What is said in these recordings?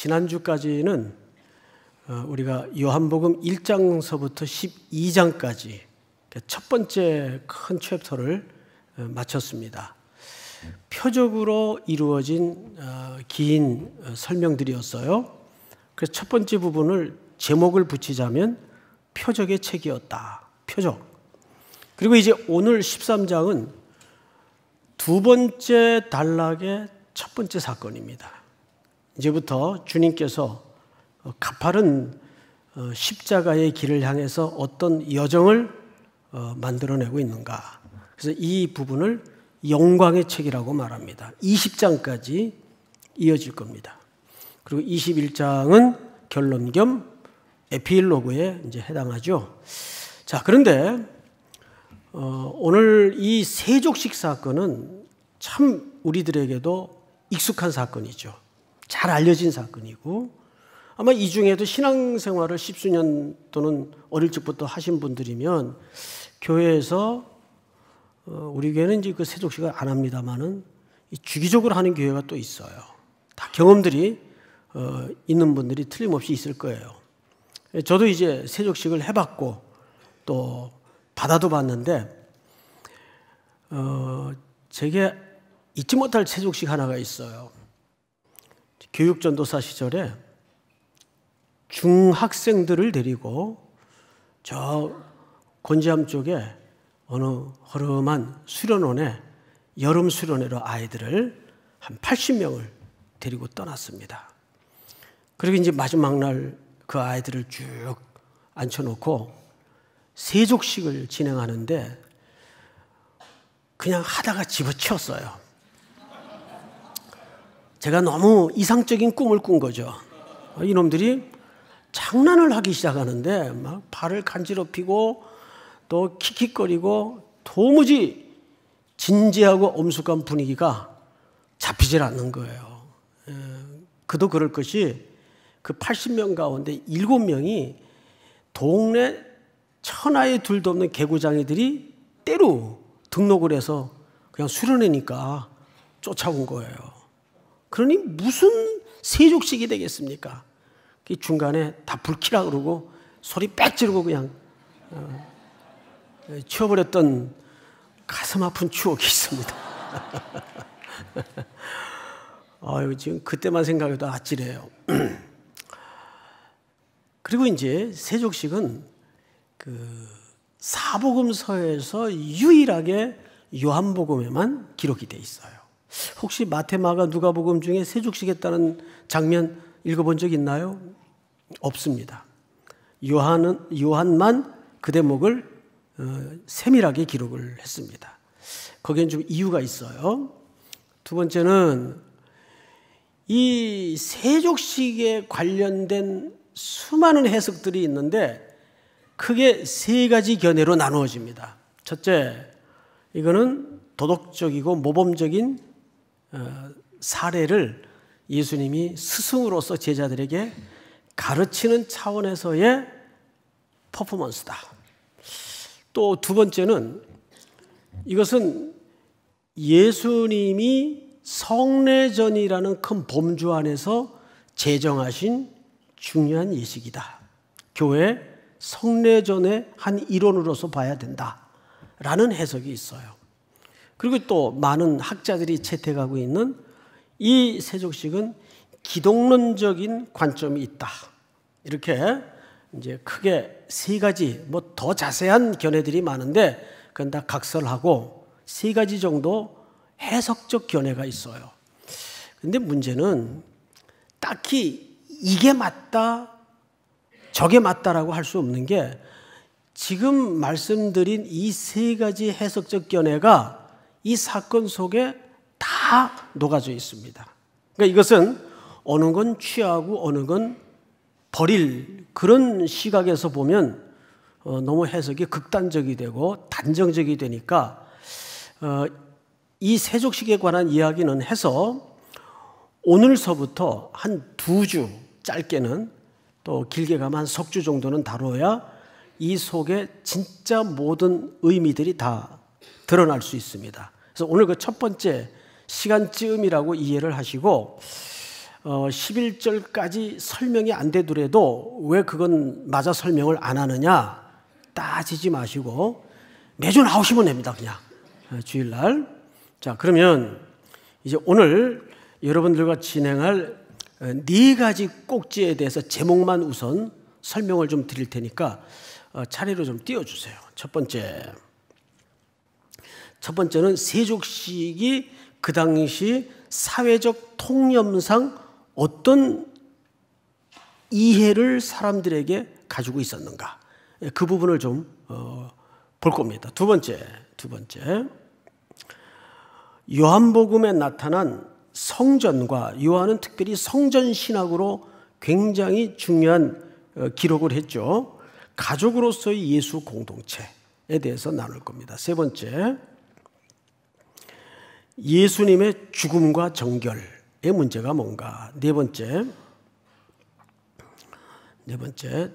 지난주까지는 어, 우리가 요한복음 1장서부터 12장까지 첫 번째 큰 챕터를 어, 마쳤습니다. 표적으로 이루어진 어, 긴 설명들이었어요. 그래서 첫 번째 부분을 제목을 붙이자면 표적의 책이었다. 표적. 그리고 이제 오늘 13장은 두 번째 단락의 첫 번째 사건입니다. 이제부터 주님께서 가파른 어, 십자가의 길을 향해서 어떤 여정을 어, 만들어내고 있는가. 그래서 이 부분을 영광의 책이라고 말합니다. 20장까지 이어질 겁니다. 그리고 21장은 결론 겸 에필로그에 이제 해당하죠. 자, 그런데 어, 오늘 이 세족식 사건은 참 우리들에게도 익숙한 사건이죠. 잘 알려진 사건이고 아마 이 중에도 신앙생활을 십수년 또는 어릴 적부터 하신 분들이면 교회에서 어, 우리 교회는 이제 그 세족식을 안 합니다만은 주기적으로 하는 교회가 또 있어요. 다 경험들이 어, 있는 분들이 틀림없이 있을 거예요. 저도 이제 세족식을 해봤고 또 받아도 봤는데 어, 제게 잊지 못할 세족식 하나가 있어요. 교육전도사 시절에 중학생들을 데리고 저 곤지암 쪽에 어느 허름한 수련원에 여름 수련회로 아이들을 한 80명을 데리고 떠났습니다. 그리고 이제 마지막 날 그 아이들을 쭉 앉혀놓고 세족식을 진행하는데 그냥 하다가 집어치웠어요. 제가 너무 이상적인 꿈을 꾼 거죠. 이놈들이 장난을 하기 시작하는데 막 발을 간지럽히고 또 킥킥거리고 도무지 진지하고 엄숙한 분위기가 잡히질 않는 거예요. 예, 그도 그럴 것이 그 80명 가운데 7명이 동네 천하에 둘도 없는 개구장이들이 때로 등록을 해서 그냥 수련회니까 쫓아온 거예요. 그러니 무슨 세족식이 되겠습니까? 그 중간에 다 불키라 그러고 소리 빽 지르고 그냥 어, 치워버렸던 가슴 아픈 추억이 있습니다. 아유, 지금 그때만 생각해도 아찔해요. 그리고 이제 세족식은 그 사복음서에서 유일하게 요한복음에만 기록이 돼 있어요. 혹시 마테마가 누가복음 중에 세족식 했다는 장면 읽어본 적 있나요? 없습니다. 요한은 요한만 그 대목을 어, 세밀하게 기록을 했습니다. 거기엔 좀 이유가 있어요. 두 번째는 이 세족식에 관련된 수많은 해석들이 있는데 크게 세 가지 견해로 나누어집니다. 첫째, 이거는 도덕적이고 모범적인 어, 사례를 예수님이 스승으로서 제자들에게 가르치는 차원에서의 퍼포먼스다. 또 두 번째는 이것은 예수님이 성례전이라는 큰 범주 안에서 제정하신 중요한 예식이다. 교회 성례전의 한 일원으로서 봐야 된다. 라는 해석이 있어요. 그리고 또 많은 학자들이 채택하고 있는 이 세족식은 기독론적인 관점이 있다. 이렇게 이제 크게 세 가지 뭐 더 자세한 견해들이 많은데 그건 다 각설하고 세 가지 정도 해석적 견해가 있어요. 근데 문제는 딱히 이게 맞다, 저게 맞다라고 할 수 없는 게 지금 말씀드린 이 세 가지 해석적 견해가 이 사건 속에 다 녹아져 있습니다. 그러니까 이것은 어느 건 취하고 어느 건 버릴 그런 시각에서 보면 어, 너무 해석이 극단적이 되고 단정적이 되니까 어, 이 세족식에 관한 이야기는 해서 오늘서부터 한 두 주 짧게는 또 길게 가면 한 석 주 정도는 다뤄야 이 속에 진짜 모든 의미들이 다 드러날 수 있습니다. 그래서 오늘 그 첫 번째 시간쯤이라고 이해를 하시고 어, 11절까지 설명이 안 되더라도 왜 그건 맞아 설명을 안 하느냐 따지지 마시고 매주 나오시면 됩니다. 그냥 어, 주일날. 자 그러면 이제 오늘 여러분들과 진행할 어, 네 가지 꼭지에 대해서 제목만 우선 설명을 좀 드릴 테니까 어, 차례로 좀 띄워주세요. 첫 번째. 첫 번째는 세족식이 그 당시 사회적 통념상 어떤 이해를 사람들에게 가지고 있었는가. 예, 그 부분을 좀볼 어, 겁니다. 두 번째, 두 번째. 요한복음에 나타난 성전과 요한은 특별히 성전 신학으로 굉장히 중요한 어, 기록을 했죠. 가족으로서의 예수 공동체에 대해서 나눌 겁니다. 세 번째, 예수님의 죽음과 정결의 문제가 뭔가. 네 번째, 네 번째,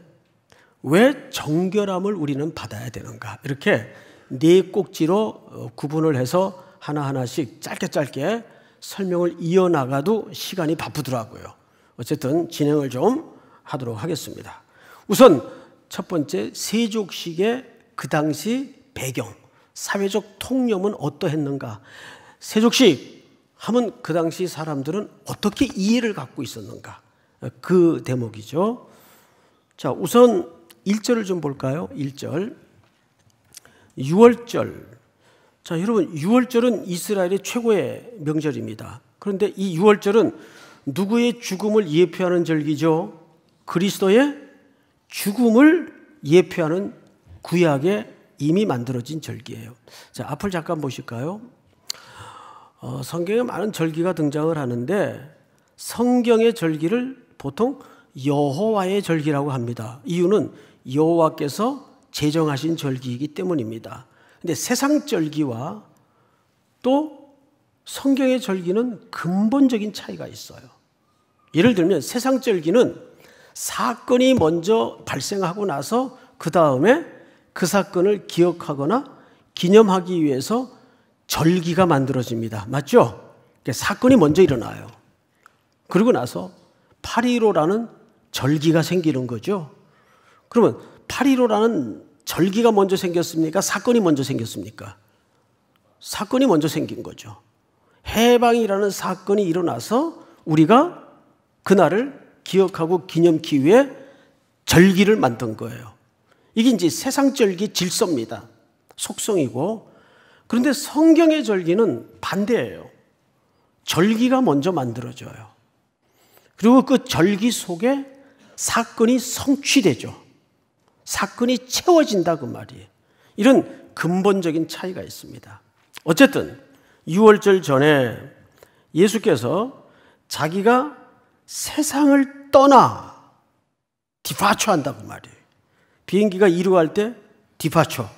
왜 정결함을 우리는 받아야 되는가. 이렇게 네 꼭지로 어, 구분을 해서 하나하나씩 짧게 짧게 설명을 이어나가도 시간이 바쁘더라고요. 어쨌든 진행을 좀 하도록 하겠습니다. 우선 첫 번째 세족식의 그 당시 배경, 사회적 통념은 어떠했는가? 세족식 하면 그 당시 사람들은 어떻게 이해를 갖고 있었는가? 그 대목이죠. 자, 우선 1절을 좀 볼까요? 1절. 6월절. 자, 여러분, 6월절은 이스라엘의 최고의 명절입니다. 그런데 이 6월절은 누구의 죽음을 예표하는 절기죠? 그리스도의 죽음을 예표하는 구약에 이미 만들어진 절기예요. 자, 앞을 잠깐 보실까요? 어, 성경에 많은 절기가 등장을 하는데 성경의 절기를 보통 여호와의 절기라고 합니다. 이유는 여호와께서 제정하신 절기이기 때문입니다. 근데 세상 절기와 또 성경의 절기는 근본적인 차이가 있어요. 예를 들면 세상 절기는 사건이 먼저 발생하고 나서 그 다음에 그 사건을 기억하거나 기념하기 위해서 절기가 만들어집니다. 맞죠? 사건이 먼저 일어나요. 그리고 나서 8.15라는 절기가 생기는 거죠. 그러면 8.15라는 절기가 먼저 생겼습니까? 사건이 먼저 생겼습니까? 사건이 먼저 생긴 거죠. 해방이라는 사건이 일어나서 우리가 그날을 기억하고 기념기 위해 절기를 만든 거예요. 이게 이제 세상절기 질서입니다. 속성이고 그런데 성경의 절기는 반대예요. 절기가 먼저 만들어져요. 그리고 그 절기 속에 사건이 성취되죠. 사건이 채워진다 그 말이에요. 이런 근본적인 차이가 있습니다. 어쨌든 6월절 전에 예수께서 자기가 세상을 떠나 디파처 한다고 말이에요. 비행기가 이륙할 때 디파처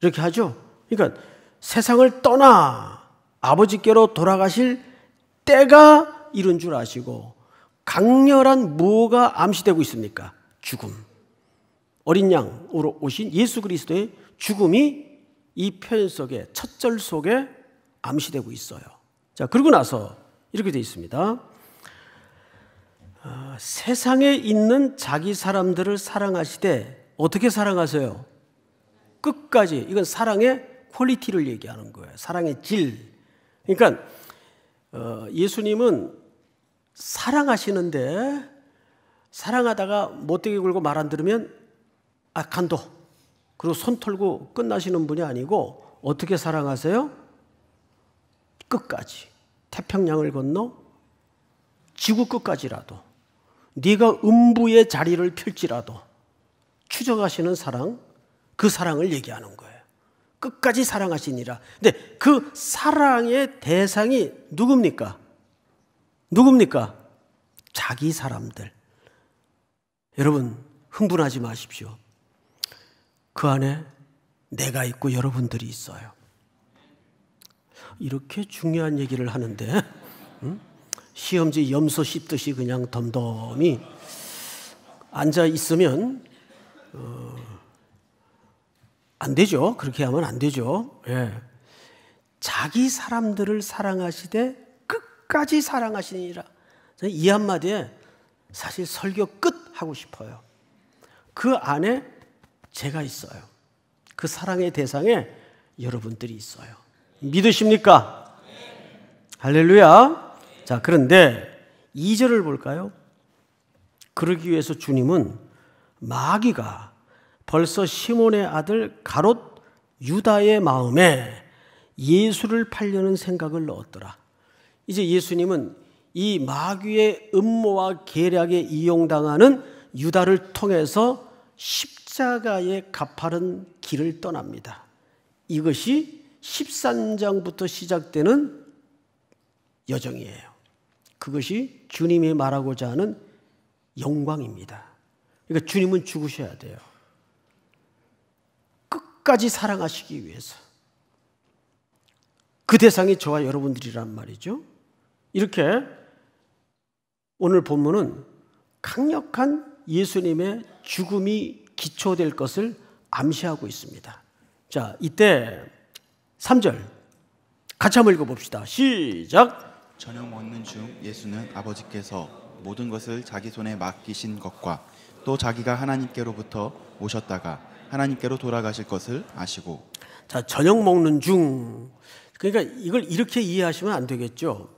이렇게 하죠. 그러니까 세상을 떠나 아버지께로 돌아가실 때가 이른 줄 아시고 강렬한 무엇가 암시되고 있습니까? 죽음. 어린 양으로 오신 예수 그리스도의 죽음이 이 표현 속에 첫 절 속에 암시되고 있어요. 자, 그리고 나서 이렇게 되어 있습니다. 어, 세상에 있는 자기 사람들을 사랑하시되 어떻게 사랑하세요? 끝까지 이건 사랑의 quality를 얘기하는 거예요. 사랑의 질. 그러니까 어, 예수님은 사랑하시는데 사랑하다가 못되게 굴고 말 안 들으면 악한도 그리고 손 털고 끝나시는 분이 아니고 어떻게 사랑하세요? 끝까지 태평양을 건너 지구 끝까지라도 네가 음부의 자리를 펼지라도 추적하시는 사랑 그 사랑을 얘기하는 거예요. 끝까지 사랑하시니라. 근데 그 사랑의 대상이 누굽니까? 누굽니까? 자기 사람들. 여러분, 흥분하지 마십시오. 그 안에 내가 있고 여러분들이 있어요. 이렇게 중요한 얘기를 하는데, 응? 시험지 염소 씹듯이 그냥 덤덤히 앉아 있으면, 어, 안 되죠. 그렇게 하면 안 되죠. 예. 자기 사람들을 사랑하시되 끝까지 사랑하시니라. 이 한마디에 사실 설교 끝 하고 싶어요. 그 안에 제가 있어요. 그 사랑의 대상에 여러분들이 있어요. 믿으십니까? 할렐루야. 자, 그런데 2절을 볼까요? 그러기 위해서 주님은 마귀가 벌써 시몬의 아들 가롯 유다의 마음에 예수를 팔려는 생각을 넣었더라. 이제 예수님은 이 마귀의 음모와 계략에 이용당하는 유다를 통해서 십자가의 가파른 길을 떠납니다. 이것이 13장부터 시작되는 여정이에요. 그것이 주님이 말하고자 하는 영광입니다. 그러니까 주님은 죽으셔야 돼요. 끝까지 사랑하시기 위해서. 그 대상이 저와 여러분들이란 말이죠. 이렇게 오늘 본문은 강력한 예수님의 죽음이 기초될 것을 암시하고 있습니다. 자, 이때 3절 같이 한번 읽어봅시다. 시작. 저녁 먹는 중 예수는 아버지께서 모든 것을 자기 손에 맡기신 것과 또 자기가 하나님께로부터 오셨다가 하나님께로 돌아가실 것을 아시고 자, 저녁 먹는 중 그러니까 이걸 이렇게 이해하시면 안 되겠죠.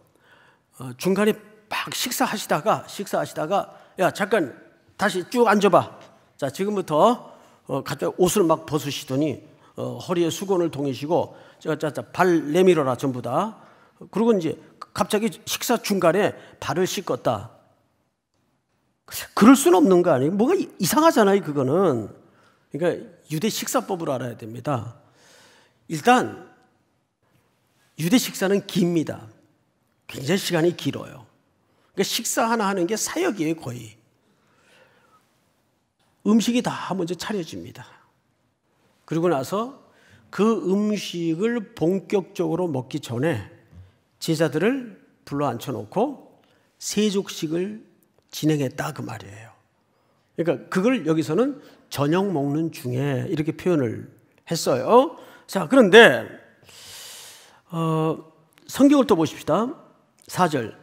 어, 중간에 막 식사하시다가 식사하시다가 야 잠깐 다시 쭉 앉아봐. 자 지금부터 어, 갑자기 옷을 막 벗으시더니 어, 허리에 수건을 동이시고 자자 발 내밀어라 전부 다. 그리고 이제 갑자기 식사 중간에 발을 씻었다. 그럴 수는 없는 거 아니에요? 뭐가 이상하잖아요, 그거는. 그러니까 유대 식사법을 알아야 됩니다. 일단 유대 식사는 깁니다. 굉장히 시간이 길어요. 그러니까 식사 하나 하는 게 사역이에요, 거의. 음식이 다 먼저 차려집니다. 그리고 나서 그 음식을 본격적으로 먹기 전에 제자들을 불러 앉혀놓고 세족식을 진행했다 그 말이에요. 그러니까 그걸 여기서는 저녁 먹는 중에 이렇게 표현을 했어요. 자, 그런데 어, 성경을 또 보십시다. 4절.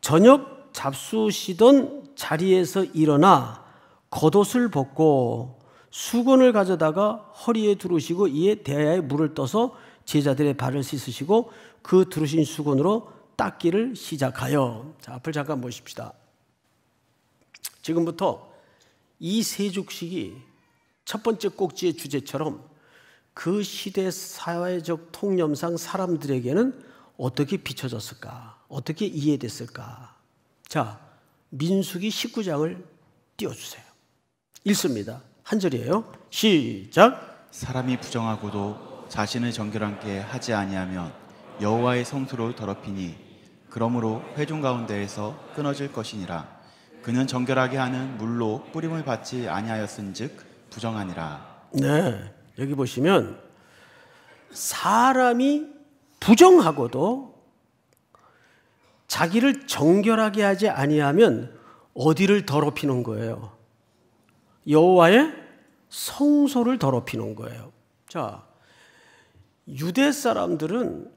저녁 잡수시던 자리에서 일어나 겉옷을 벗고 수건을 가져다가 허리에 두르시고 이에 대야에 물을 떠서 제자들의 발을 씻으시고 그 두르신 수건으로 닦기를 시작하여 자 앞을 잠깐 보십시다. 지금부터 이 세죽식이 첫 번째 꼭지의 주제처럼 그 시대 사회적 통념상 사람들에게는 어떻게 비춰졌을까? 어떻게 이해됐을까? 자, 민수기 19장을 띄워주세요. 읽습니다. 한 절이에요. 시작. 사람이 부정하고도 자신을 정결하게 하지 아니하면 여호와의 성수를 더럽히니 그러므로 회중 가운데에서 끊어질 것이니라. 그는 정결하게 하는 물로 뿌림을 받지 아니하였은즉 부정하니라. 네. 여기 보시면 사람이 부정하고도 자기를 정결하게 하지 아니하면 어디를 더럽히는 거예요? 여호와의 성소를 더럽히는 거예요. 자, 유대 사람들은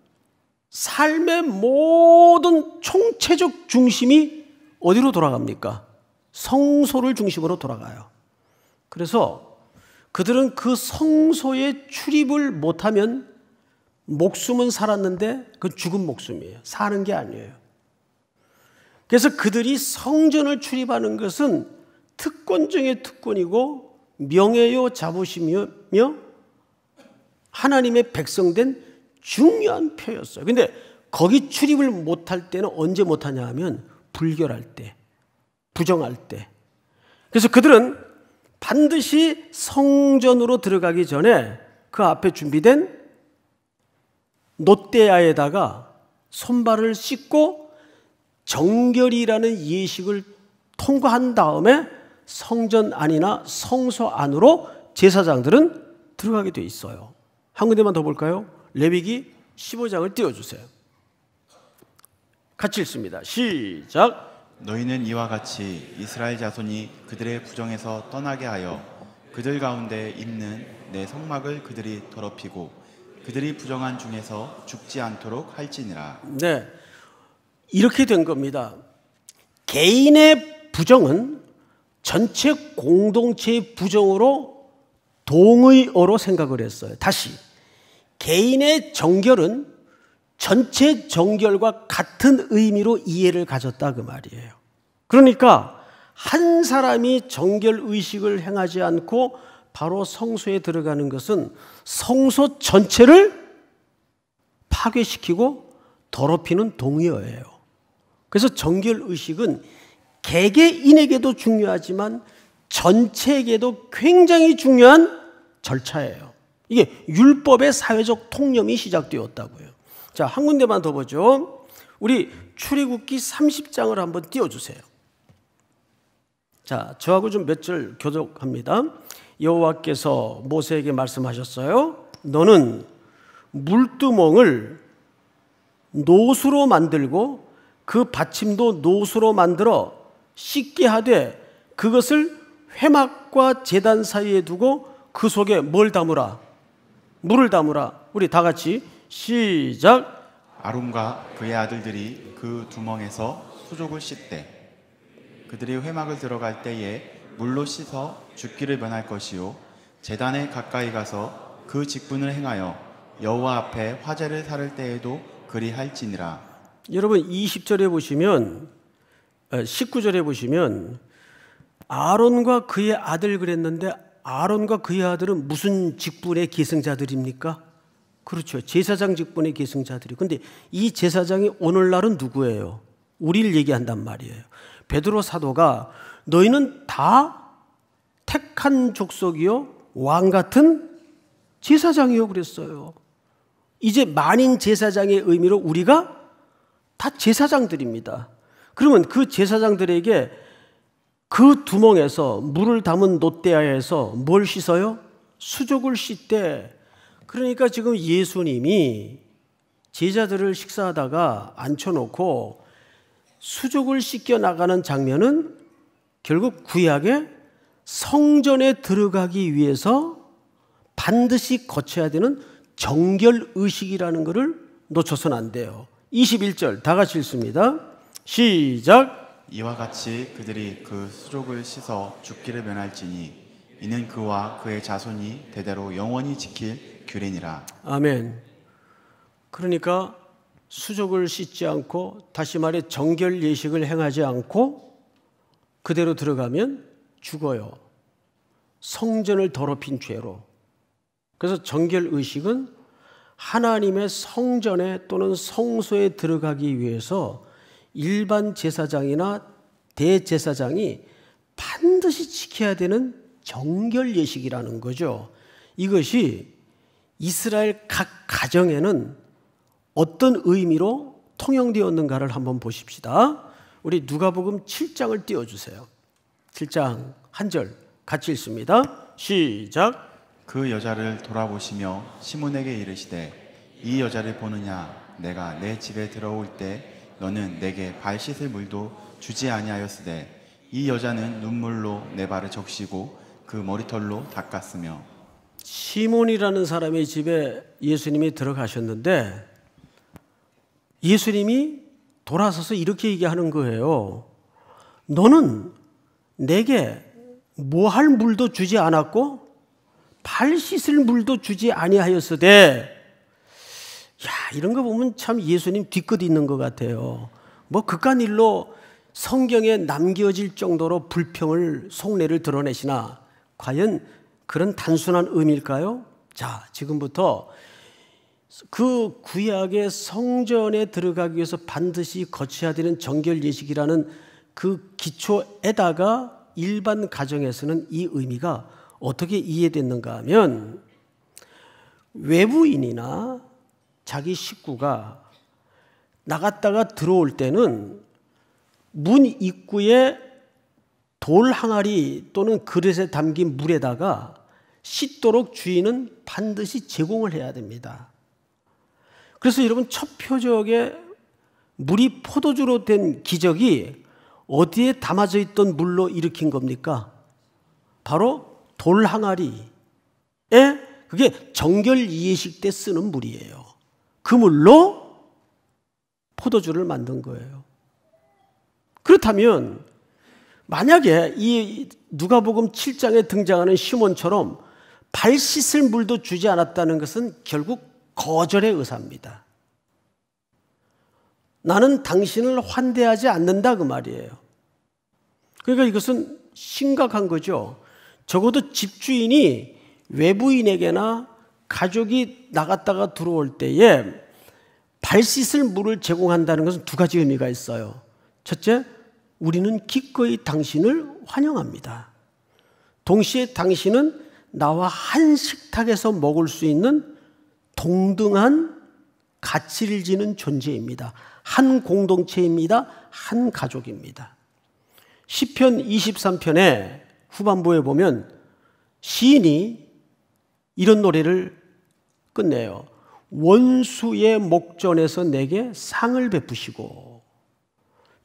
삶의 모든 총체적 중심이 어디로 돌아갑니까? 성소를 중심으로 돌아가요. 그래서 그들은 그 성소에 출입을 못하면 목숨은 살았는데 그건 죽은 목숨이에요. 사는 게 아니에요. 그래서 그들이 성전을 출입하는 것은 특권 중의 특권이고 명예요 자부심이며 하나님의 백성된 중요한 표였어요. 근데 거기 출입을 못할 때는 언제 못하냐 하면 불결할 때, 부정할 때. 그래서 그들은 반드시 성전으로 들어가기 전에 그 앞에 준비된 노대야에다가 손발을 씻고 정결이라는 예식을 통과한 다음에 성전 안이나 성소 안으로 제사장들은 들어가게 돼 있어요. 한 군데만 더 볼까요? 레위기 15장을 띄워주세요. 같이 읽습니다. 시작. 너희는 이와 같이 이스라엘 자손이 그들의 부정에서 떠나게 하여 그들 가운데 있는 내 성막을 그들이 더럽히고 그들이 부정한 중에서 죽지 않도록 할지니라. 네. 이렇게 된 겁니다. 개인의 부정은 전체 공동체의 부정으로 동의어로 생각을 했어요. 다시 개인의 정결은 전체 정결과 같은 의미로 이해를 가졌다 그 말이에요. 그러니까 한 사람이 정결 의식을 행하지 않고 바로 성소에 들어가는 것은 성소 전체를 파괴시키고 더럽히는 동의어예요. 그래서 정결 의식은 개개인에게도 중요하지만 전체에게도 굉장히 중요한 절차예요. 이게 율법의 사회적 통념이 시작되었다고요. 자, 한 군데만 더 보죠. 우리 출애굽기 30장을 한번 띄워 주세요. 자, 저하고 좀 몇 절 교독합니다. 여호와께서 모세에게 말씀하셨어요. 너는 물두멍을 노수로 만들고 그 받침도 노수로 만들어 씻게 하되 그것을 회막과 제단 사이에 두고 그 속에 뭘 담으라? 물을 담으라. 우리 다 같이 시작. 아론과 그의 아들들이 그 두멍에서 수족을 씻되 그들이 회막을 들어갈 때에 물로 씻어 죽기를 면할 것이요 제단에 가까이 가서 그 직분을 행하여 여호와 앞에 화제를 사를 때에도 그리 할지니라. 여러분 20절에 보시면 19절에 어, 보시면 아론과 그의 아들 그랬는데 아론과 그의 아들은 무슨 직분의 계승자들입니까? 그렇죠. 제사장 직분의 계승자들이. 근데 이 제사장이 오늘날은 누구예요? 우리를 얘기한단 말이에요. 베드로 사도가 너희는 다 택한 족속이요 왕 같은 제사장이요 그랬어요. 이제 만인 제사장의 의미로 우리가 다 제사장들입니다. 그러면 그 제사장들에게 그 두멍에서 물을 담은 노대야에서 뭘 씻어요? 수족을 씻되 그러니까 지금 예수님이 제자들을 식사하다가 앉혀놓고 수족을 씻겨 나가는 장면은 결국 구약의 성전에 들어가기 위해서 반드시 거쳐야 되는 정결 의식이라는 것을 놓쳐서는 안 돼요. 21절 다 같이 읽습니다. 시작. 이와 같이 그들이 그 수족을 씻어 죽기를 면할지니 이는 그와 그의 자손이 대대로 영원히 지킬 규례니라. 아멘. 그러니까 수족을 씻지 않고 다시 말해 정결 예식을 행하지 않고 그대로 들어가면 죽어요. 성전을 더럽힌 죄로. 그래서 정결 의식은 하나님의 성전에 또는 성소에 들어가기 위해서 일반 제사장이나 대제사장이 반드시 지켜야 되는 정결 예식이라는 거죠. 이것이 이스라엘 각 가정에는 어떤 의미로 통용되었는가를 한번 보십시다. 우리 누가복음 7장을 띄워 주세요. 7장 한 절 같이 읽습니다. 시작. 그 여자를 돌아보시며 시몬에게 이르시되 이 여자를 보느냐 내가 내 집에 들어올 때 너는 내게 발 씻을 물도 주지 아니하였으되 이 여자는 눈물로 내 발을 적시고 그 머리털로 닦았으며 시몬이라는 사람의 집에 예수님이 들어가셨는데 예수님이 돌아서서 이렇게 얘기하는 거예요. 너는 내게 뭐 할 물도 주지 않았고 발 씻을 물도 주지 아니하였으되 야 이런 거 보면 참 예수님 뒤끝 있는 것 같아요. 뭐 그깟 일로 성경에 남겨질 정도로 불평을 속내를 드러내시나 과연 그런 단순한 의미일까요? 자 지금부터 그 구약의 성전에 들어가기 위해서 반드시 거쳐야 되는 정결 예식이라는 그 기초에다가 일반 가정에서는 이 의미가 어떻게 이해됐는가 하면 외부인이나 자기 식구가 나갔다가 들어올 때는 문 입구에 돌 항아리 또는 그릇에 담긴 물에다가 씻도록 주인은 반드시 제공을 해야 됩니다. 그래서 여러분 첫 표적에 물이 포도주로 된 기적이 어디에 담아져 있던 물로 일으킨 겁니까? 바로 돌 항아리에 그게 정결 이해식 때 쓰는 물이에요. 그 물로 포도주를 만든 거예요. 그렇다면 만약에 이 누가복음 7장에 등장하는 시몬처럼 발 씻을 물도 주지 않았다는 것은 결국 거절의 의사입니다. 나는 당신을 환대하지 않는다 그 말이에요. 그러니까 이것은 심각한 거죠. 적어도 집주인이 외부인에게나 가족이 나갔다가 들어올 때에 발 씻을 물을 제공한다는 것은 두 가지 의미가 있어요. 첫째, 우리는 기꺼이 당신을 환영합니다. 동시에 당신은 나와 한 식탁에서 먹을 수 있는 동등한 가치를 지는 존재입니다. 한 공동체입니다. 한 가족입니다. 시편 23편의 후반부에 보면 시인이 이런 노래를 끝내요. 원수의 목전에서 내게 상을 베푸시고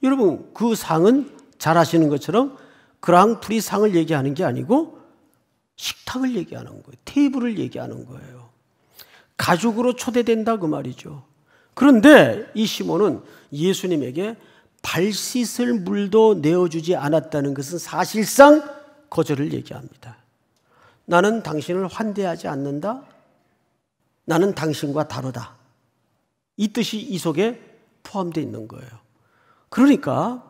여러분 그 상은 잘 아시는 것처럼 그랑프리 상을 얘기하는 게 아니고 식탁을 얘기하는 거예요. 테이블을 얘기하는 거예요. 가족으로 초대된다 그 말이죠. 그런데 이 시몬은 예수님에게 발 씻을 물도 내어주지 않았다는 것은 사실상 거절을 얘기합니다. 나는 당신을 환대하지 않는다. 나는 당신과 다르다. 이 뜻이 이 속에 포함되어 있는 거예요. 그러니까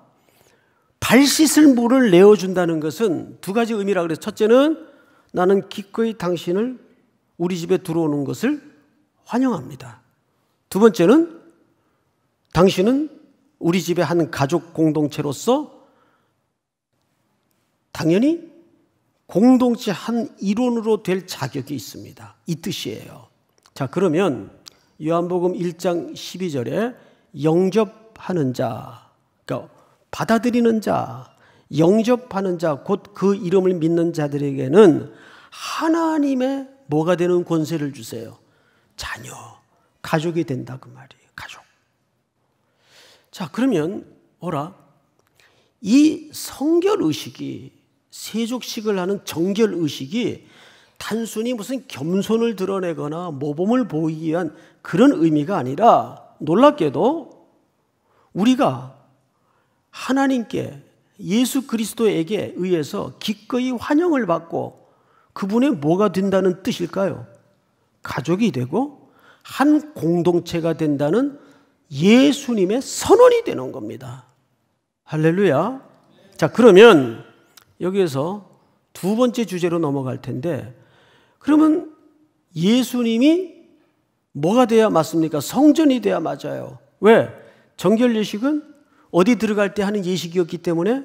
발 씻을 물을 내어준다는 것은 두 가지 의미라 그래서 첫째는 나는 기꺼이 당신을 우리 집에 들어오는 것을 환영합니다. 두 번째는 당신은 우리 집의 한 가족 공동체로서 당연히 공동체 한 일원으로 될 자격이 있습니다. 이 뜻이에요. 자, 그러면 요한복음 1장 12절에 영접하는 자, 그러니까 받아들이는 자, 영접하는 자, 곧 그 이름을 믿는 자들에게는 하나님의 뭐가 되는 권세를 주세요. 자녀, 가족이 된다 그 말이에요. 가족. 자, 그러면 어라? 이 성결 의식이 세족식을 하는 정결 의식이 단순히 무슨 겸손을 드러내거나 모범을 보이기 위한 그런 의미가 아니라 놀랍게도 우리가 하나님께 예수 그리스도에게 의해서 기꺼이 환영을 받고 그분의 뭐가 된다는 뜻일까요? 가족이 되고 한 공동체가 된다는 예수님의 선언이 되는 겁니다. 할렐루야. 자, 그러면 여기에서 두 번째 주제로 넘어갈 텐데, 그러면 예수님이 뭐가 돼야 맞습니까? 성전이 돼야 맞아요. 왜? 정결 예식은 어디 들어갈 때 하는 예식이었기 때문에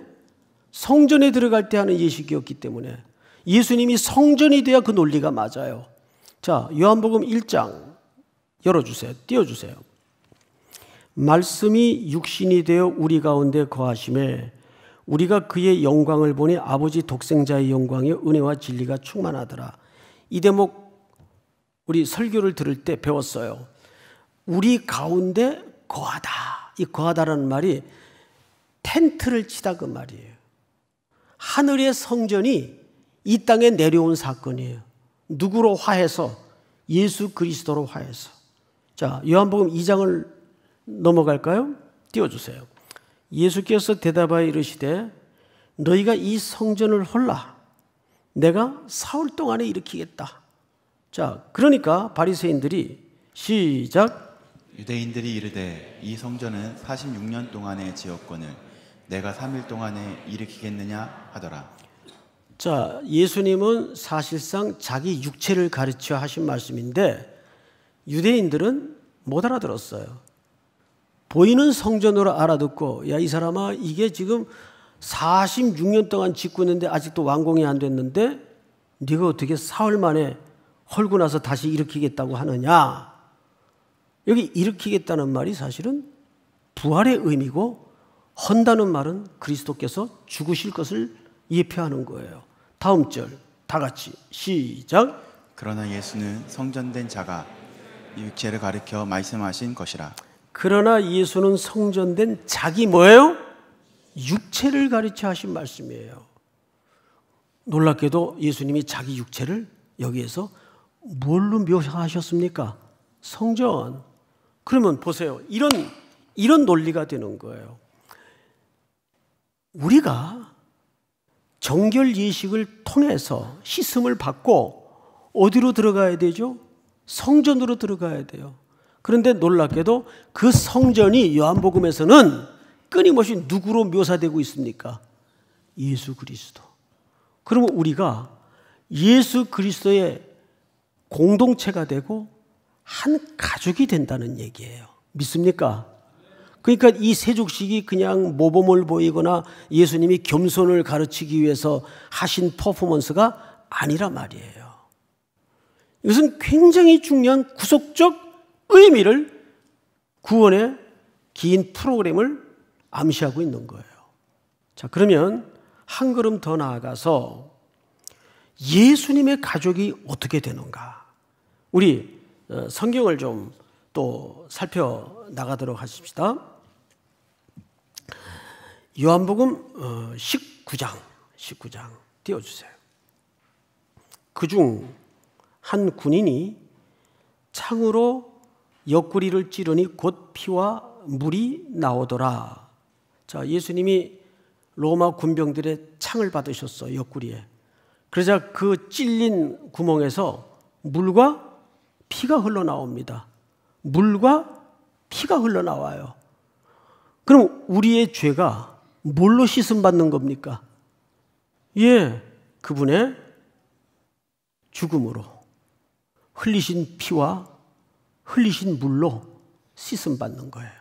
성전에 들어갈 때 하는 예식이었기 때문에 예수님이 성전이 돼야 그 논리가 맞아요. 자, 요한복음 1장 열어주세요. 띄워주세요. 말씀이 육신이 되어 우리 가운데 거하심에 우리가 그의 영광을 보니 아버지 독생자의 영광에 은혜와 진리가 충만하더라. 이 대목 우리 설교를 들을 때 배웠어요. 우리 가운데 거하다. 이 거하다라는 말이 텐트를 치다 그 말이에요. 하늘의 성전이 이 땅에 내려온 사건이에요. 누구로 화해서? 예수 그리스도로 화해서. 자, 요한복음 2장을 넘어갈까요? 띄워 주세요. 예수께서 대답하여 이르시되 너희가 이 성전을 홀라 내가 사흘 동안에 일으키겠다. 자, 그러니까 바리새인들이 시작 유대인들이 이르되 이 성전은 46년 동안에 지었거늘 내가 3일 동안에 일으키겠느냐 하더라. 자, 예수님은 사실상 자기 육체를 가르쳐 하신 말씀인데 유대인들은 못 알아들었어요. 보이는 성전으로 알아듣고 야 이 사람아 이게 지금 46년 동안 짓고 있는데 아직도 완공이 안 됐는데 네가 어떻게 사흘 만에 헐고 나서 다시 일으키겠다고 하느냐? 여기 일으키겠다는 말이 사실은 부활의 의미고 헌다는 말은 그리스도께서 죽으실 것을 예표하는 거예요. 다음 절 다 같이 시작. 그러나 예수는 성전된 자가 육체를 가리켜 말씀하신 것이라. 그러나 예수는 성전된 자기 뭐예요? 육체를 가르쳐 하신 말씀이에요. 놀랍게도 예수님이 자기 육체를 여기에서 뭘로 묘사하셨습니까? 성전. 그러면 보세요. 이런, 이런 논리가 되는 거예요. 우리가 정결 예식을 통해서 씻음을 받고 어디로 들어가야 되죠? 성전으로 들어가야 돼요. 그런데 놀랍게도 그 성전이 요한복음에서는 끊임없이 누구로 묘사되고 있습니까? 예수 그리스도. 그러면 우리가 예수 그리스도의 공동체가 되고 한 가족이 된다는 얘기예요. 믿습니까? 그러니까 이 세족식이 그냥 모범을 보이거나 예수님이 겸손을 가르치기 위해서 하신 퍼포먼스가 아니라 말이에요. 이것은 굉장히 중요한 구속적 의미를 구원의 긴 프로그램을 암시하고 있는 거예요. 자, 그러면 한 걸음 더 나아가서 예수님의 가족이 어떻게 되는가? 우리 어, 성경을 좀 또 살펴 나가도록 하십시다. 요한복음 19장, 어, 19장 띄워 주세요. 그중 한 군인이 창으로 옆구리를 찌르니 곧 피와 물이 나오더라. 자, 예수님이 로마 군병들의 창을 받으셨어, 옆구리에. 그러자 그 찔린 구멍에서 물과 피가 흘러나옵니다. 물과 피가 흘러나와요. 그럼 우리의 죄가 뭘로 씻음받는 겁니까? 예, 그분의 죽음으로 흘리신 피와 흘리신 물로 씻음받는 거예요.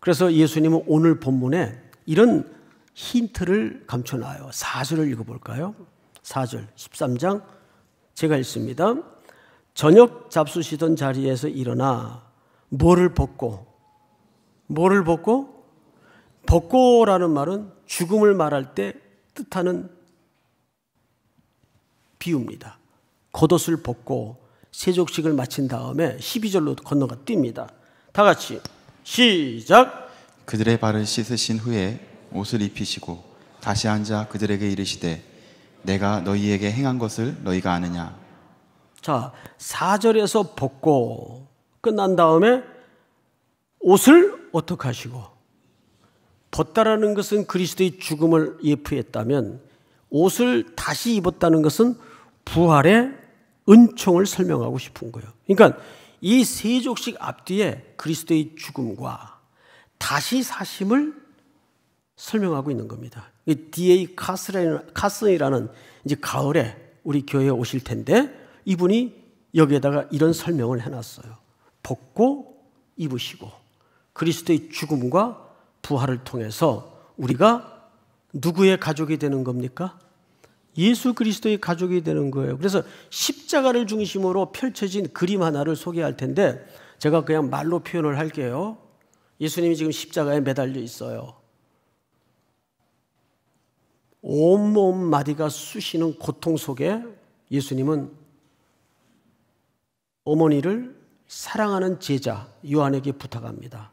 그래서 예수님은 오늘 본문에 이런 힌트를 감춰놔요. 4절을 읽어볼까요? 4절, 13장 제가 읽습니다. 저녁 잡수시던 자리에서 일어나 뭐를 벗고 뭐를 벗고 벗고라는 말은 죽음을 말할 때 뜻하는 비유입니다. 겉옷을 벗고 세족식을 마친 다음에 12절로 건너가 뜁니다. 다 같이 시작. 그들의 발을 씻으신 후에 옷을 입히시고 다시 앉아 그들에게 이르시되 내가 너희에게 행한 것을 너희가 아느냐 자, 4절에서 벗고 끝난 다음에 옷을 어떻게 하시고 벗다라는 것은 그리스도의 죽음을 예표했다면 옷을 다시 입었다는 것은 부활의 은총을 설명하고 싶은 거예요. 그러니까 이 세 족식 앞뒤에 그리스도의 죽음과 다시 사심을 설명하고 있는 겁니다. D.A. 카슨이라는 이제 가을에 우리 교회에 오실 텐데 이분이 여기에다가 이런 설명을 해놨어요. 벗고 입으시고 그리스도의 죽음과 부활을 통해서 우리가 누구의 가족이 되는 겁니까? 예수 그리스도의 가족이 되는 거예요. 그래서 십자가를 중심으로 펼쳐진 그림 하나를 소개할 텐데 제가 그냥 말로 표현을 할게요. 예수님이 지금 십자가에 매달려 있어요. 온몸 마디가 쑤시는 고통 속에 예수님은 어머니를 사랑하는 제자 요한에게 부탁합니다.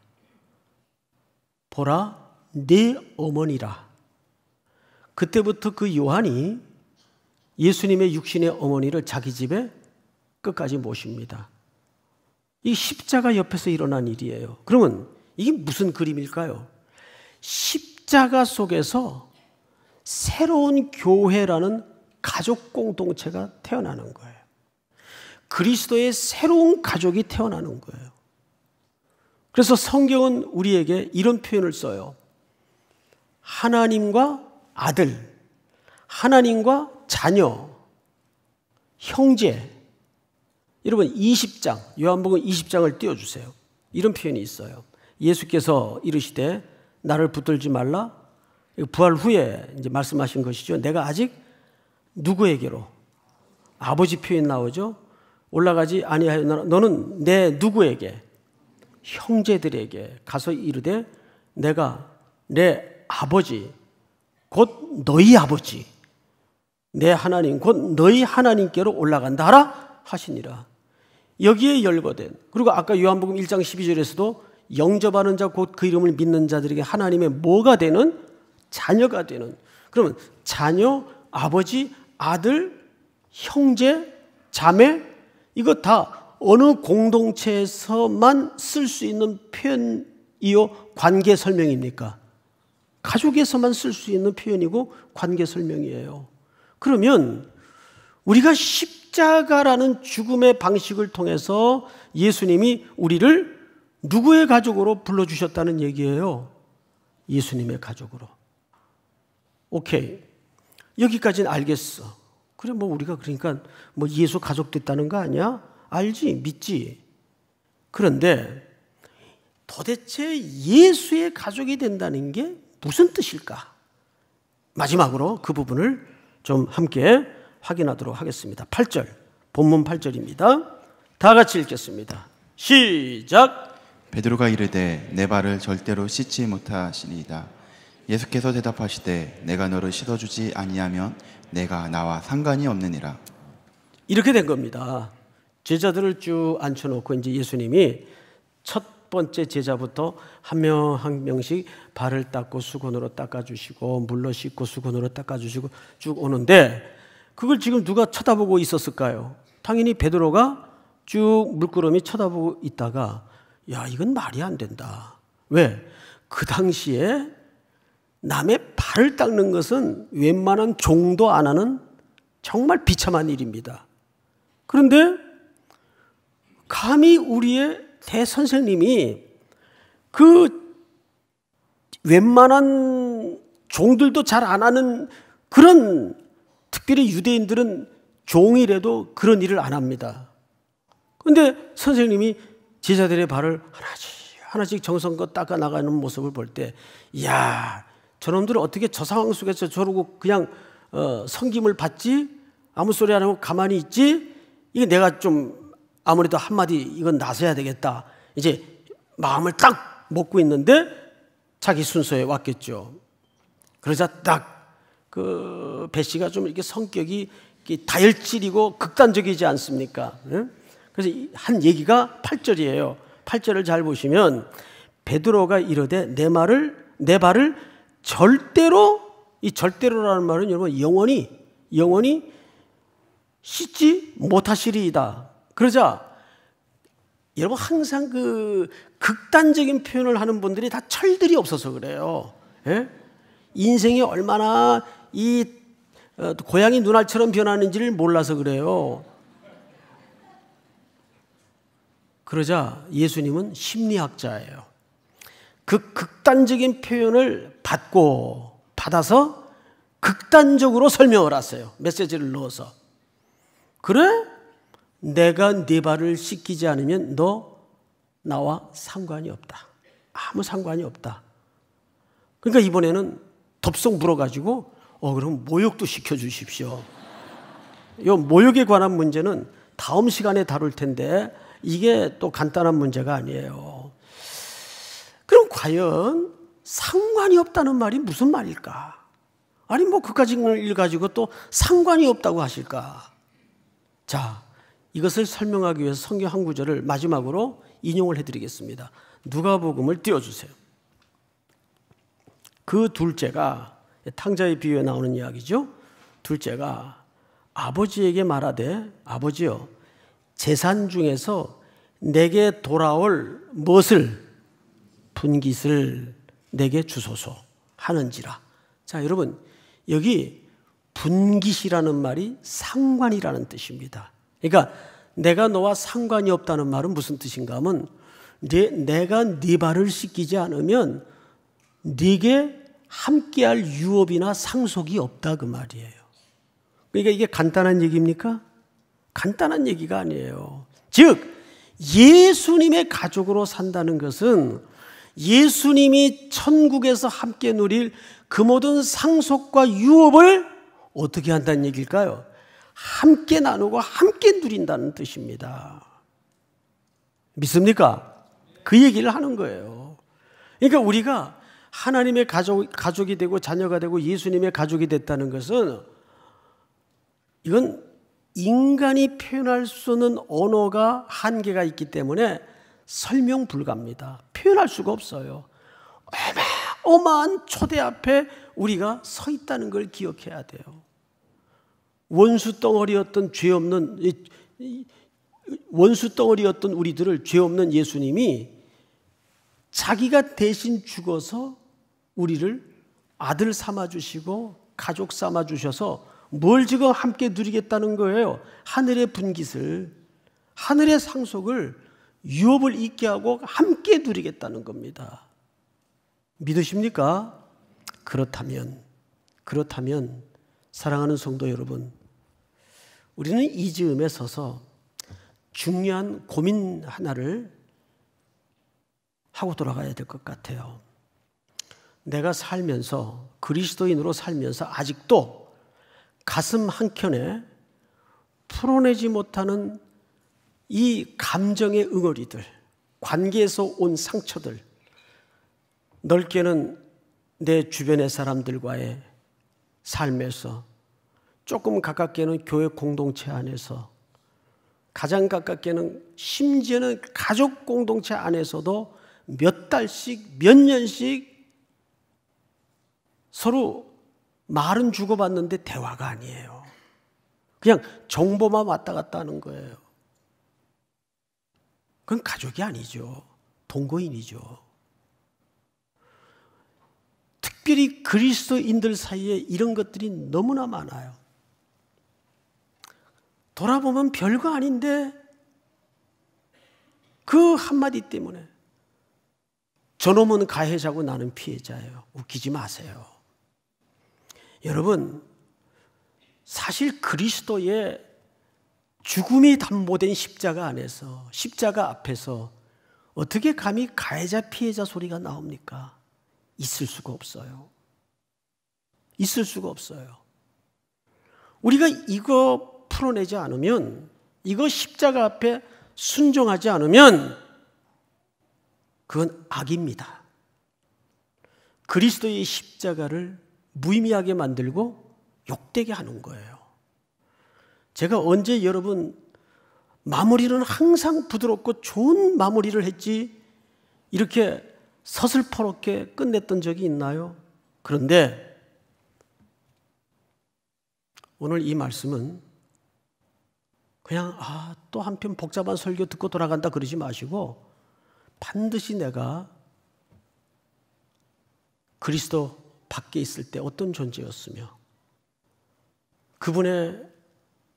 보라, 내 어머니라. 그때부터 그 요한이 예수님의 육신의 어머니를 자기 집에 끝까지 모십니다. 이 십자가 옆에서 일어난 일이에요. 그러면 이게 무슨 그림일까요? 십자가 속에서 새로운 교회라는 가족 공동체가 태어나는 거예요. 그리스도의 새로운 가족이 태어나는 거예요. 그래서 성경은 우리에게 이런 표현을 써요. 하나님과 아들, 하나님과 자녀, 형제. 여러분 20장, 요한복음 20장을 띄워 주세요. 이런 표현이 있어요. 예수께서 이르시되 나를 붙들지 말라. 부활 후에 이제 말씀하신 것이죠. 내가 아직 누구에게로 아버지 표현 나오죠. 올라가지 아니하여 너는 내 누구에게 형제들에게 가서 이르되 내가 내 아버지 곧 너희 아버지 내 하나님 곧 너희 하나님께로 올라간다 하라 하시니라. 여기에 열거된 그리고 아까 요한복음 1장 12절에서도 영접하는 자 곧 그 이름을 믿는 자들에게 하나님의 뭐가 되는 자녀가 되는 그러면 자녀, 아버지, 아들, 형제, 자매 이거 다 어느 공동체에서만 쓸 수 있는 표현이요 관계 설명입니까? 가족에서만 쓸 수 있는 표현이고 관계 설명이에요. 그러면 우리가 십자가라는 죽음의 방식을 통해서 예수님이 우리를 누구의 가족으로 불러주셨다는 얘기예요? 예수님의 가족으로. 오케이. 여기까지는 알겠어. 그래, 뭐 우리가 그러니까 뭐 예수 가족 됐다는 거 아니야? 알지, 믿지. 그런데 도대체 예수의 가족이 된다는 게 무슨 뜻일까? 마지막으로 그 부분을 좀 함께 확인하도록 하겠습니다. 8절, 본문 8절입니다. 다 같이 읽겠습니다. 시작! 베드로가 이르되 내 발을 절대로 씻지 못하시니이다. 예수께서 대답하시되 내가 너를 씻어 주지 아니하면 내가 나와 상관이 없느니라. 이렇게 된 겁니다. 제자들을 쭉 앉혀놓고 이제 예수님이 첫 번째 제자부터 한명한 명씩 발을 닦고 수건으로 닦아주시고 물로 씻고 수건으로 닦아주시고 쭉 오는데 그걸 지금 누가 쳐다보고 있었을까요? 당연히 베드로가 쭉 물끄러미 쳐다보고 있다가 야 이건 말이 안 된다. 왜? 그 당시에 남의 발을 닦는 것은 웬만한 종도 안 하는 정말 비참한 일입니다. 그런데 감히 우리의 대선생님이 그 웬만한 종들도 잘 안 하는 그런 특별히 유대인들은 종이라도 그런 일을 안 합니다. 근데 선생님이 제자들의 발을 하나씩 하나씩 정성껏 닦아 나가는 모습을 볼 때, 야 저놈들은 어떻게 저 상황 속에서 저러고 그냥 어, 성김을 받지? 아무 소리 안 하고 가만히 있지? 이게 내가 좀 아무래도 한마디 이건 나서야 되겠다. 이제 마음을 딱 먹고 있는데 자기 순서에 왔겠죠. 그러자 딱 그 배 씨가 좀 이렇게 성격이 다혈질이고 극단적이지 않습니까? 그래서 한 얘기가 8절이에요. 8절을 잘 보시면 베드로가 이르되 내 말을 내 발을 절대로 이 절대로라는 말은 여러분 영원히 영원히 씻지 못하시리이다. 그러자 여러분 항상 그 극단적인 표현을 하는 분들이 다 철들이 없어서 그래요. 예? 인생이 얼마나 이 어, 고양이 눈알처럼 변하는지를 몰라서 그래요. 그러자 예수님은 심리학자예요. 그 극단적인 표현을 받고 받아서 극단적으로 설명을 하세요. 메시지를 넣어서. 그래? 내가 네 발을 씻기지 않으면 너 나와 상관이 없다. 아무 상관이 없다. 그러니까 이번에는 덥석 물어가지고 어 그럼 모욕도 시켜 주십시오. 이 모욕에 관한 문제는 다음 시간에 다룰 텐데 이게 또 간단한 문제가 아니에요. 그럼 과연 상관이 없다는 말이 무슨 말일까? 아니 뭐 그까지 일 가지고 또 상관이 없다고 하실까? 자, 이것을 설명하기 위해서 성경 한 구절을 마지막으로 인용을 해드리겠습니다. 누가복음을 띄워주세요. 그 둘째가 탕자의 비유에 나오는 이야기죠. 둘째가 아버지에게 말하되 아버지요 재산 중에서 내게 돌아올 무엇을 분깃을 내게 주소서 하는지라. 자, 여러분, 여기 분깃이라는 말이 상관이라는 뜻입니다. 그러니까 내가 너와 상관이 없다는 말은 무슨 뜻인가 하면 내, 내가 네 발을 씻기지 않으면 네게 함께할 유업이나 상속이 없다 그 말이에요. 그러니까 이게 간단한 얘기입니까? 간단한 얘기가 아니에요. 즉 예수님의 가족으로 산다는 것은 예수님이 천국에서 함께 누릴 그 모든 상속과 유업을 어떻게 한다는 얘기일까요? 함께 나누고 함께 누린다는 뜻입니다. 믿습니까? 그 얘기를 하는 거예요. 그러니까 우리가 하나님의 가족, 가족이 되고 자녀가 되고 예수님의 가족이 됐다는 것은 이건 인간이 표현할 수 없는 언어가 한계가 있기 때문에 설명 불가입니다. 표현할 수가 없어요. 어마어마한 초대 앞에 우리가 서 있다는 걸 기억해야 돼요. 원수 덩어리였던 죄 없는 원수 덩어리였던 우리들을 죄 없는 예수님이 자기가 대신 죽어서 우리를 아들 삼아 주시고 가족 삼아 주셔서 뭘 지금 함께 누리겠다는 거예요. 하늘의 분깃을 하늘의 상속을 유업을 잊게 하고 함께 누리겠다는 겁니다. 믿으십니까? 그렇다면 그렇다면 사랑하는 성도 여러분 우리는 이 즈음에 서서 중요한 고민 하나를 하고 돌아가야 될 것 같아요. 내가 살면서 그리스도인으로 살면서 아직도 가슴 한켠에 풀어내지 못하는 이 감정의 응어리들, 관계에서 온 상처들, 넓게는 내 주변의 사람들과의 삶에서 조금 가깝게는 교회 공동체 안에서 가장 가깝게는 심지어는 가족 공동체 안에서도 몇 달씩, 몇 년씩 서로 말은 주고받는데 대화가 아니에요. 그냥 정보만 왔다 갔다 하는 거예요. 그건 가족이 아니죠. 동거인이죠. 특별히 그리스도인들 사이에 이런 것들이 너무나 많아요. 돌아보면 별거 아닌데 그 한마디 때문에 저놈은 가해자고 나는 피해자예요. 웃기지 마세요. 여러분, 사실 그리스도의 죽음이 담보된 십자가 안에서, 십자가 앞에서 어떻게 감히 가해자 피해자 소리가 나옵니까? 있을 수가 없어요. 있을 수가 없어요. 우리가 이거 풀어내지 않으면, 이거 십자가 앞에 순종하지 않으면, 그건 악입니다. 그리스도의 십자가를 무의미하게 만들고 욕되게 하는 거예요. 제가 언제 여러분 마무리는 항상 부드럽고 좋은 마무리를 했지 이렇게 서슬퍼렇게 끝냈던 적이 있나요? 그런데 오늘 이 말씀은 그냥 아, 또 한편 복잡한 설교 듣고 돌아간다 그러지 마시고 반드시 내가 그리스도 밖에 있을 때 어떤 존재였으며 그분의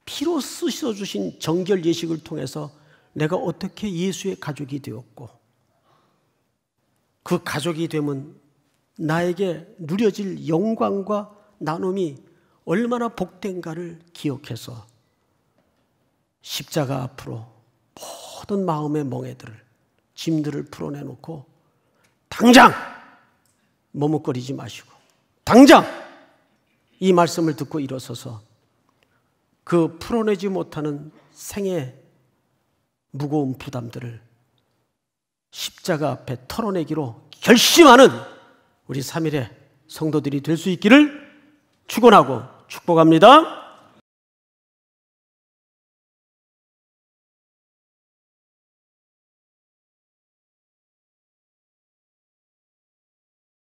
피로 쓰셔 주신 정결 예식을 통해서 내가 어떻게 예수의 가족이 되었고 그 가족이 되면 나에게 누려질 영광과 나눔이 얼마나 복된가를 기억해서 십자가 앞으로 모든 마음의 멍해들을 짐들을 풀어내놓고 당장 머뭇거리지 마시고 당장 이 말씀을 듣고 일어서서 그 풀어내지 못하는 생의 무거운 부담들을 십자가 앞에 털어내기로 결심하는 우리 3일의 성도들이 될 수 있기를 축원하고 축복합니다.